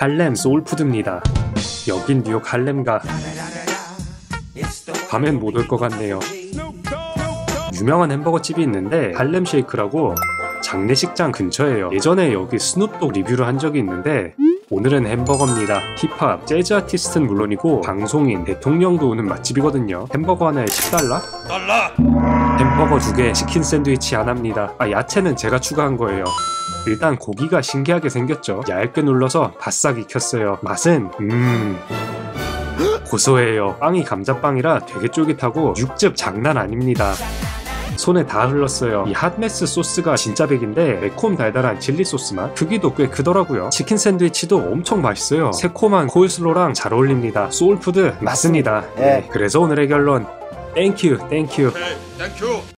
할렘 소울푸드입니다. 여긴 뉴욕 할렘가. 밤엔 못 올 것 같네요. 유명한 햄버거 집이 있는데 할렘 쉐이크라고 장례식장 근처에요. 예전에 여기 스눕독 리뷰를 한 적이 있는데 오늘은 햄버거입니다. 힙합, 재즈 아티스트는 물론이고 방송인, 대통령도 오는 맛집이거든요. 햄버거 하나에 10달러? 달라 햄버거 두 개, 치킨 샌드위치 하나입니다. 아, 야채는 제가 추가한 거예요. 일단 고기가 신기하게 생겼죠. 얇게 눌러서 바싹 익혔어요. 맛은 음 고소해요. 빵이 감자빵이라 되게 쫄깃하고 육즙 장난 아닙니다. 손에 다 흘렀어요. 이 Hot Mess 소스가 진짜 백미인데 매콤 달달한 칠리 소스 맛 크기도 꽤 크더라고요. 치킨 샌드위치도 엄청 맛있어요. 새콤한 코울슬로랑 잘 어울립니다. 소울푸드 맞습니다. 예. 그래서 오늘의 결론 Thank you. Thank you. Okay, thank you.